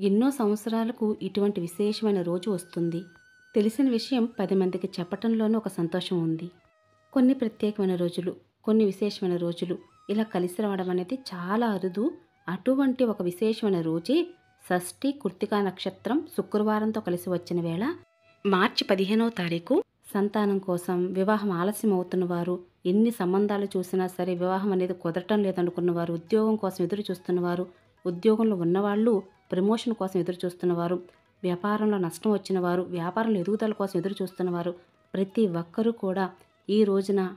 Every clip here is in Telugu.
ఎన్నో సంవత్సరాలకు ఇటువంటి విశేషమైన రోజు వస్తుంది. తెలిసిన విషయం పది మందికి చెప్పటంలోనూ ఒక సంతోషం ఉంది. కొన్ని ప్రత్యేకమైన రోజులు కొన్ని విశేషమైన రోజులు ఇలా కలిసి రావడం అనేది చాలా అరుదు. అటువంటి ఒక విశేషమైన రోజే షష్ఠి కృత్తికా నక్షత్రం శుక్రవారంతో కలిసి వచ్చిన వేళ మార్చి పదిహేనవ తారీఖు సంతానం కోసం వివాహం ఆలస్యం అవుతున్న వారు ఎన్ని సంబంధాలు చూసినా సరే వివాహం అనేది కుదరటం లేదనుకున్నవారు ఉద్యోగం కోసం ఎదురు చూస్తున్నవారు ఉద్యోగంలో ఉన్నవాళ్ళు ప్రమోషన్ కోసం ఎదురు చూస్తున్నవారు వ్యాపారంలో నష్టం వచ్చిన వారు వ్యాపారంలో ఎదుగుదల కోసం ఎదురు చూస్తున్నవారు ప్రతి ఒక్కరూ కూడా ఈ రోజున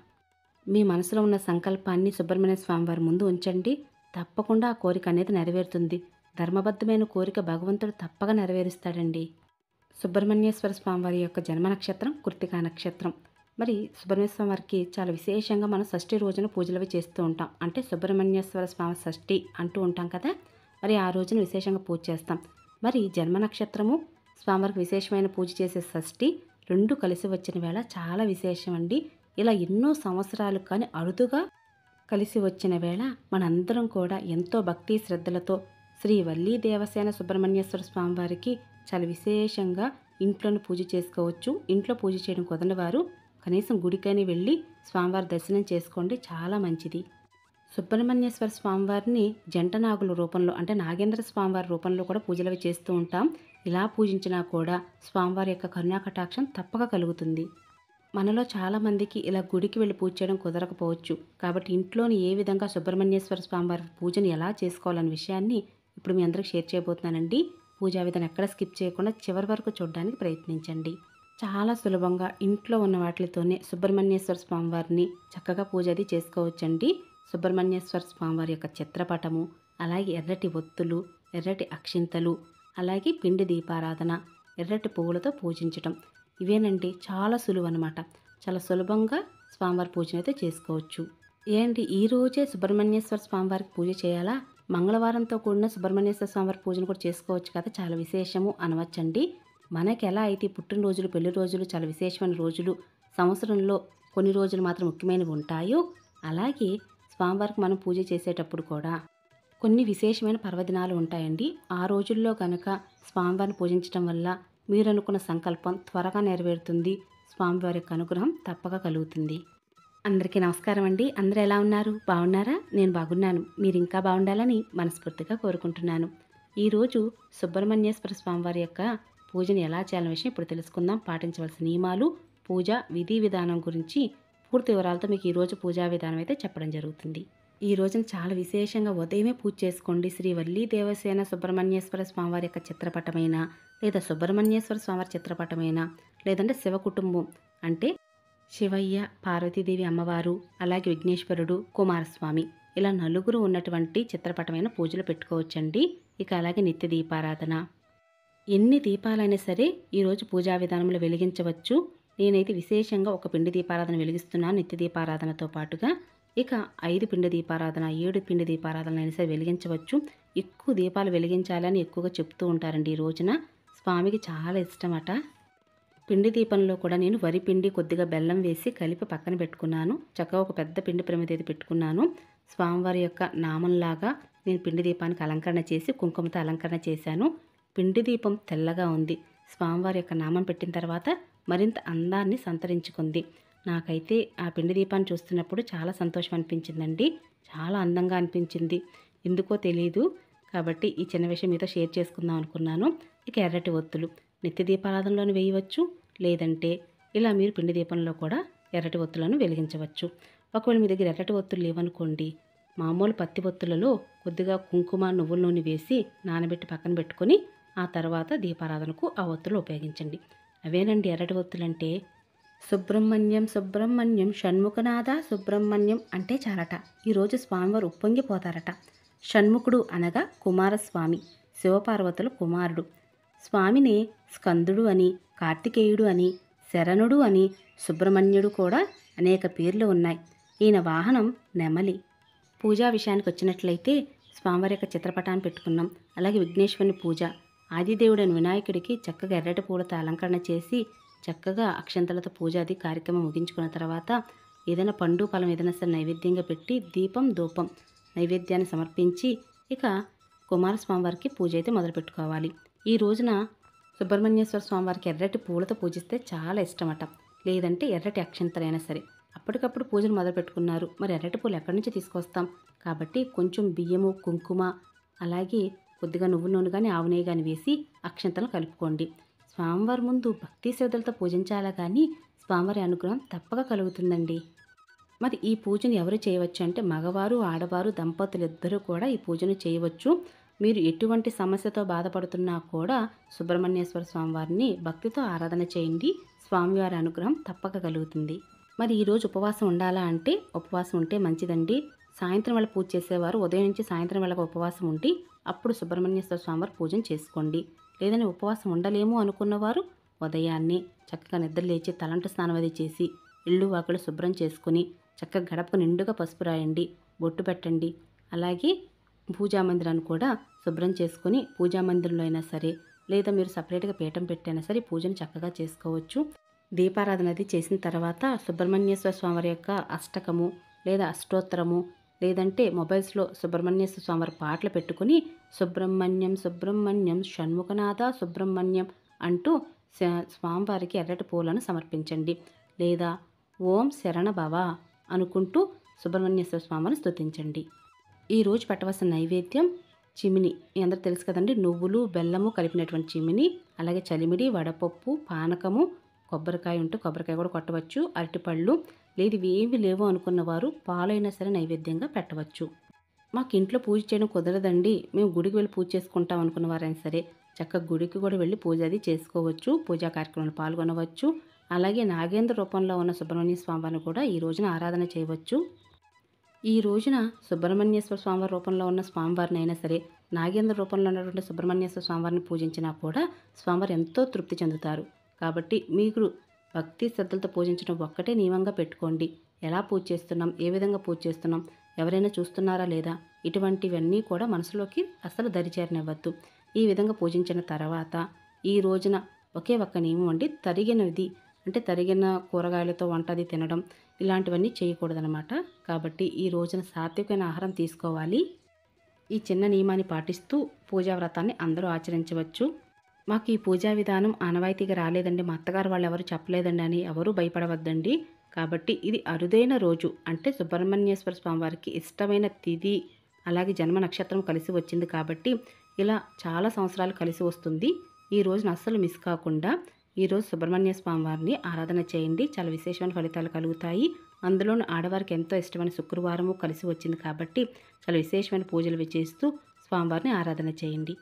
మీ మనసులో ఉన్న సంకల్పాన్ని సుబ్రహ్మణ్య స్వామి వారి ముందు ఉంచండి. తప్పకుండా ఆ కోరిక అనేది నెరవేరుతుంది. ధర్మబద్ధమైన కోరిక భగవంతుడు తప్పక నెరవేరుస్తాడండి. సుబ్రహ్మణ్యేశ్వర స్వామి వారి యొక్క జన్మ నక్షత్రం కృత్తికా నక్షత్రం. మరి సుబ్రహ్మణ్య స్వామి వారికి చాలా విశేషంగా మనం షష్ఠి రోజున పూజలు చేస్తూ ఉంటాం. అంటే సుబ్రహ్మణ్యేశ్వర స్వామి షష్ఠి అంటూ ఉంటాం కదా. మరి ఆ రోజున విశేషంగా పూజ చేస్తాం. మరి జన్మ నక్షత్రము స్వామివారికి విశేషమైన పూజ చేసే షష్ఠి రెండు కలిసి వచ్చిన వేళ చాలా విశేషం అండి. ఇలా ఎన్నో సంవత్సరాలు కానీ అరుదుగా కలిసి వచ్చిన వేళ మనందరం కూడా ఎంతో భక్తి శ్రద్ధలతో శ్రీ వల్లీ దేవసేన సుబ్రహ్మణ్యేశ్వర స్వామివారికి చాలా విశేషంగా ఇంట్లోనే పూజ చేసుకోవచ్చు. ఇంట్లో పూజ చేయడం కుదరని వారు కనీసం గుడికైనా వెళ్ళి స్వామివారి దర్శనం చేసుకోండి. చాలా మంచిది. సుబ్రహ్మణ్యేశ్వర స్వామివారిని జంట నాగుల రూపంలో అంటే నాగేంద్ర స్వామివారి రూపంలో కూడా పూజలు చేస్తూ ఉంటాం. ఇలా పూజించినా కూడా స్వామివారి యొక్క కరుణాకటాక్షం తప్పక కలుగుతుంది. మనలో చాలామందికి ఇలా గుడికి వెళ్ళి పూజ చేయడం కుదరకపోవచ్చు. కాబట్టి ఇంట్లోని ఏ విధంగా సుబ్రహ్మణ్యేశ్వర స్వామివారి పూజను ఎలా చేసుకోవాలనే విషయాన్ని ఇప్పుడు మీ అందరికి షేర్ చేయబోతున్నానండి. పూజా విధానం ఎక్కడ స్కిప్ చేయకుండా చివరి వరకు చూడడానికి ప్రయత్నించండి. చాలా సులభంగా ఇంట్లో ఉన్న వాటితోనే సుబ్రహ్మణ్యేశ్వర స్వామివారిని చక్కగా పూజ అది చేసుకోవచ్చండి. సుబ్రహ్మణ్యేశ్వర స్వామివారి యొక్క చిత్రపటము అలాగే ఎర్రటి ఒత్తులు ఎర్రటి అక్షింతలు అలాగే పిండి దీపారాధన ఎర్రటి పువ్వులతో పూజించటం. ఇవేనండి చాలా సులువు అనమాట చాలా సులభంగా స్వామివారి పూజను అయితే చేసుకోవచ్చు. ఏంటి ఈ రోజే సుబ్రహ్మణ్యేశ్వర స్వామివారికి పూజ చేయాలా? మంగళవారంతో కూడిన సుబ్రహ్మణ్యేశ్వర స్వామివారి పూజను కూడా చేసుకోవచ్చు కదా? చాలా విశేషము అనవచ్చండి. మనకి ఎలా అయితే పుట్టినరోజులు పెళ్ళి రోజులు చాలా విశేషమైన రోజులు సంవత్సరంలో కొన్ని రోజులు మాత్రం ముఖ్యమైనవి ఉంటాయో అలాగే స్వామివారికి మనం పూజ చేసేటప్పుడు కూడా కొన్ని విశేషమైన పర్వదినాలు ఉంటాయండి. ఆ రోజుల్లో కనుక స్వామివారిని పూజించడం వల్ల మీరు అనుకున్న సంకల్పం త్వరగా నెరవేరుతుంది. స్వామివారి యొక్క అనుగ్రహం తప్పక కలుగుతుంది. అందరికీ నమస్కారం అండి. అందరూ ఎలా ఉన్నారు? బాగున్నారా? నేను బాగున్నాను. మీరు ఇంకా బాగుండాలని మనస్ఫూర్తిగా కోరుకుంటున్నాను. ఈరోజు సుబ్రహ్మణ్యేశ్వర స్వామివారి యొక్క పూజను ఎలా చేయాలనే విషయం ఇప్పుడు తెలుసుకుందాం. పాటించవలసిన నియమాలు పూజ విధి విధానం గురించి పూర్తి వివరాలతో మీకు ఈరోజు పూజా విధానం అయితే చెప్పడం జరుగుతుంది. ఈ రోజున చాలా విశేషంగా ఉదయమే పూజ చేసుకోండి. శ్రీ వల్లీ దేవసేన సుబ్రహ్మణ్యేశ్వర స్వామివారి యొక్క చిత్రపటమైన లేదా సుబ్రహ్మణ్యేశ్వర స్వామివారి చిత్రపటమైన లేదంటే శివ కుటుంబం అంటే శివయ్య పార్వతీదేవి అమ్మవారు అలాగే విఘ్నేశ్వరుడు కుమారస్వామి ఇలా నలుగురు ఉన్నటువంటి చిత్రపటమైన పూజలు పెట్టుకోవచ్చండి. ఇక అలాగే నిత్య దీపారాధన. ఎన్ని దీపాలైనా సరే ఈరోజు పూజా విధానంలో వెలిగించవచ్చు. నేనైతే విశేషంగా ఒక పిండి దీపారాధన వెలిగిస్తున్నాను. నిత్య దీపారాధనతో పాటుగా ఇక ఐదు పిండి దీపారాధన ఏడు పిండి దీపారాధన అయినా సరే వెలిగించవచ్చు. ఎక్కువ దీపాలు వెలిగించాలని ఎక్కువగా చెప్తూ ఉంటారండి ఈ రోజున. స్వామికి చాలా ఇష్టమట. పిండి దీపంలో కూడా నేను వరి పిండి కొద్దిగా బెల్లం వేసి కలిపి పక్కన పెట్టుకున్నాను. చక్కగా ఒక పెద్ద పిండి ప్రమిద అయితే పెట్టుకున్నాను. స్వామివారి యొక్క నామంలాగా నేను పిండి దీపానికి అలంకరణ చేసి కుంకుమతో అలంకరణ చేశాను. పిండి దీపం తెల్లగా ఉంది. స్వామివారి యొక్క నామం పెట్టిన తర్వాత మరింత అందాన్ని సంతరించుకుంది. నాకైతే ఆ పిండి దీపాన్ని చూస్తున్నప్పుడు చాలా సంతోషం అనిపించిందండి చాలా అందంగా అనిపించింది. ఎందుకో తెలియదు కాబట్టి ఈ చిన్న విషయం మీతో షేర్ చేసుకుందాం అనుకున్నాను. ఇక ఎర్రటి ఒత్తులు. నిత్య దీపారాధనలోనే వేయవచ్చు లేదంటే ఇలా మీరు పిండి దీపంలో కూడా ఎర్రటి ఒత్తులను వెలిగించవచ్చు. ఒకవేళ మీ దగ్గర ఎర్రటి ఒత్తులు లేవనుకోండి మామూలు పత్తి ఒత్తులలో కొద్దిగా కుంకుమ నువ్వుల నూనె వేసి నానబెట్టి పక్కన పెట్టుకొని ఆ తర్వాత దీపారాధనకు ఆ ఒత్తులు ఉపయోగించండి. అవేనండి ఎర్రటి ఒత్తులంటే? సుబ్రహ్మణ్యం సుబ్రహ్మణ్యం షణ్ముఖనాథ సుబ్రహ్మణ్యం అంటే చాలట. ఈరోజు స్వామివారు ఉప్పొంగిపోతారట. షణ్ముఖుడు అనగా కుమారస్వామి శివపార్వతుల కుమారుడు. స్వామిని స్కందుడు అని కార్తికేయుడు అని శరణుడు అని సుబ్రహ్మణ్యుడు కూడా అనేక పేర్లు ఉన్నాయి. ఈయన వాహనం నెమలి. పూజా విషయానికి వచ్చినట్లయితే స్వామివారి యొక్క చిత్రపటాన్ని పెట్టుకున్నాం. అలాగే విఘ్నేశ్వరుని పూజ. ఆదిదేవుడని వినాయకుడికి చక్కగా ఎర్రటి పూలతో అలంకరణ చేసి చక్కగా అక్షంతలతో పూజాది కార్యక్రమం ముగించుకున్న తర్వాత ఏదైనా పండు ఫలం ఏదైనా సరే నైవేద్యంగా పెట్టి దీపం ధూపం నైవేద్యాన్ని సమర్పించి ఇక కుమారస్వామి వారికి పూజ అయితే మొదలు పెట్టుకోవాలి. ఈ రోజున సుబ్రహ్మణ్యేశ్వర స్వామి వారికి ఎర్రటి పూలతో పూజిస్తే చాలా ఇష్టమట. లేదంటే ఎర్రటి అక్షంతలైనా సరే. అప్పటికప్పుడు పూజలు మొదలుపెట్టుకున్నారు మరి ఎర్రటి పూలు ఎక్కడి నుంచి తీసుకొస్తాం? కాబట్టి కొంచెం బియ్యము కుంకుమ అలాగే కొద్దిగా నువ్వు నూనె కానీ ఆవు నెయ్యి కానీ వేసి అక్షంతలు కలుపుకోండి. స్వామివారి ముందు భక్తి శ్రద్ధలతో పూజించాలా కానీ స్వామివారి అనుగ్రహం తప్పక కలుగుతుందండి. మరి ఈ పూజను ఎవరు చేయవచ్చు అంటే మగవారు ఆడవారు దంపతులు ఇద్దరూ కూడా ఈ పూజను చేయవచ్చు. మీరు ఎటువంటి సమస్యతో బాధపడుతున్నా కూడా సుబ్రహ్మణ్యేశ్వర స్వామివారిని భక్తితో ఆరాధన చేయండి. స్వామివారి అనుగ్రహం తప్పక కలుగుతుంది. మరి ఈరోజు ఉపవాసం ఉండాలా అంటే ఉపవాసం ఉంటే మంచిదండి. సాయంత్రం వేళ పూజ చేసేవారు. ఉదయం నుంచి సాయంత్రం వేళకు ఉపవాసం ఉండి అప్పుడు సుబ్రహ్మణ్యేశ్వర స్వామివారి పూజన చేసుకోండి. లేదని ఉపవాసం ఉండలేము అనుకున్నవారు ఉదయాన్నే చక్కగా నిద్ర లేచి తలంటు స్నానం అది చేసి ఇళ్ళు వాకిలు శుభ్రం చేసుకుని చక్కగా గడపకు నిండుగా పసుపు రాయండి బొట్టు పెట్టండి. అలాగే పూజా మందిరాన్ని కూడా శుభ్రం చేసుకుని పూజా మందిరంలో అయినా సరే లేదా మీరు సపరేట్గా పీఠం పెట్టైనా సరే పూజను చక్కగా చేసుకోవచ్చు. దీపారాధన అది చేసిన తర్వాత సుబ్రహ్మణ్యేశ్వర స్వామి యొక్క అష్టకము లేదా అష్టోత్తరము లేదంటే మొబైల్స్లో సుబ్రహ్మణ్యేశ్వర స్వామి పాటలు పెట్టుకుని సుబ్రహ్మణ్యం సుబ్రహ్మణ్యం షణ్ముఖనాథ సుబ్రహ్మణ్యం అంటూ స్వామివారికి ఎర్రటి పూలను సమర్పించండి. లేదా ఓం శరణ భవ అనుకుంటూ సుబ్రహ్మణ్యేశ్వర స్వామిని స్థుతించండి ఈ రోజు పెట్టవలసిన నైవేద్యం చిమిని. మీ అందరూ తెలుసు కదండి నువ్వులు బెల్లము కలిపినటువంటి చిమిని అలాగే చలిమిడి వడపప్పు పానకము కొబ్బరికాయ ఉంటే కొబ్బరికాయ కూడా కొట్టవచ్చు అరటిపళ్ళు లేదు ఇవి ఏమి లేవు అనుకున్న వారు పాలైనా సరే నైవేద్యంగా పెట్టవచ్చు. మాకు ఇంట్లో పూజ చేయడం కుదరదండి. మేము గుడికి వెళ్ళి పూజ చేసుకుంటాం అనుకున్న వారైనా సరే చక్కగా గుడికి కూడా వెళ్ళి పూజ అది చేసుకోవచ్చు పూజా కార్యక్రమంలో పాల్గొనవచ్చు. అలాగే నాగేంద్ర రూపంలో ఉన్న సుబ్రహ్మణ్య స్వామివారిని కూడా ఈ రోజున ఆరాధన చేయవచ్చు. ఈ రోజున సుబ్రహ్మణ్యేశ్వర స్వామివారి రూపంలో ఉన్న స్వామివారిని అయినా సరే నాగేంద్ర రూపంలో ఉన్నటువంటి సుబ్రహ్మణ్యేశ్వర స్వామివారిని పూజించినా కూడా స్వామివారు ఎంతో తృప్తి చెందుతారు. కాబట్టి మీరు భక్తి శ్రద్ధలతో పూజించడం ఒక్కటే నియమంగా పెట్టుకోండి. ఎలా పూజ చేస్తున్నాం? ఏ విధంగా పూజ చేస్తున్నాం? ఎవరైనా చూస్తున్నారా లేదా? ఇటువంటివన్నీ కూడా మనసులోకి అసలు దరిచేరనివ్వద్దు. ఈ విధంగా పూజించిన తర్వాత ఈ రోజున ఒకే ఒక్క నియమం అండి. తరిగినది అంటే తరిగిన కూరగాయలతో వంట అది తినడం ఇలాంటివన్నీ చేయకూడదనమాట కాబట్టి ఈ రోజున సాత్వికమైన ఆహారం తీసుకోవాలి. ఈ చిన్న నియమాన్ని పాటిస్తూ పూజా వ్రతాన్ని అందరూ ఆచరించవచ్చు. మాకు ఈ పూజా విధానం ఆనవాయితీగా రాలేదండి మా అత్తగారు వాళ్ళు ఎవరు చెప్పలేదండి అని ఎవరూ భయపడవద్దండి. కాబట్టి ఇది అరుదైన రోజు. అంటే సుబ్రహ్మణ్యేశ్వర స్వామివారికి ఇష్టమైన తిథి అలాగే జన్మ నక్షత్రం కలిసి వచ్చింది కాబట్టి ఇలా చాలా సంవత్సరాలు కలిసి వస్తుంది. ఈ రోజున అస్సలు మిస్ కాకుండా ఈరోజు సుబ్రహ్మణ్య స్వామివారిని ఆరాధన చేయండి. చాలా విశేషమైన ఫలితాలు కలుగుతాయి. అందులోనూ ఆడవారికి ఎంతో ఇష్టమైన శుక్రవారము కలిసి వచ్చింది కాబట్టి చాలా విశేషమైన పూజలు చేస్తూ స్వామివారిని ఆరాధన చేయండి.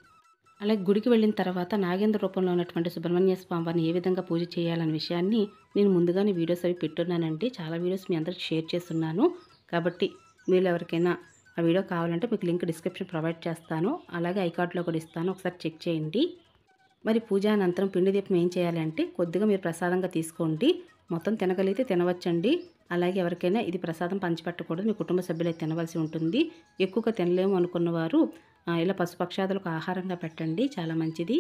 అలాగే గుడికి వెళ్ళిన తర్వాత నాగేంద్ర రూపంలో ఉన్నటువంటి సుబ్రహ్మణ్య స్వామివారిని ఏ విధంగా పూజ చేయాలనే విషయాన్ని నేను ముందుగానే వీడియోస్ అవి పెట్టున్నానండి. చాలా వీడియోస్ మీ అందరికి షేర్ చేస్తున్నాను. కాబట్టి మీరు ఎవరికైనా ఆ వీడియో కావాలంటే మీకు లింక్ డిస్క్రిప్షన్ ప్రొవైడ్ చేస్తాను. అలాగే ఐకార్డ్లో కూడా ఇస్తాను. ఒకసారి చెక్ చేయండి. మరి పూజ అనంతరం పిండి దీపం ఏం చేయాలంటే కొద్దిగా మీరు ప్రసాదంగా తీసుకోండి. మొత్తం తినగలిగితే తినవచ్చండి. అలాగే ఎవరికైనా ఇది ప్రసాదం పంచిపెట్టకూడదు మీ కుటుంబ సభ్యులే తినవలసి ఉంటుంది. ఎక్కువగా తినలేము అనుకున్నవారు ఇలా పశుపక్షాదులకు ఆహారంగా పెట్టండి. చాలా మంచిది.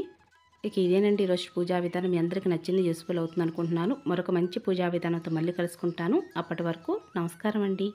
ఇక ఇదేనండి ఈరోజు పూజా విధానం. మీ అందరికీ నచ్చింది యూస్ఫుల్ అవుతుంది అనుకుంటున్నాను మరొక మంచి పూజా విధానంతో మళ్ళీ కలుసుకుంటాను. అప్పటి వరకు నమస్కారం అండి.